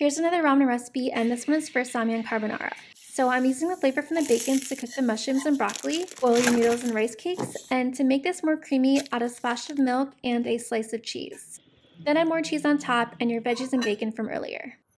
Here's another ramen recipe, and this one is for Samyang Carbonara. So I'm using the flavor from the bacon to cook the mushrooms and broccoli, boil your noodles and rice cakes, and to make this more creamy, add a splash of milk and a slice of cheese. Then add more cheese on top and your veggies and bacon from earlier.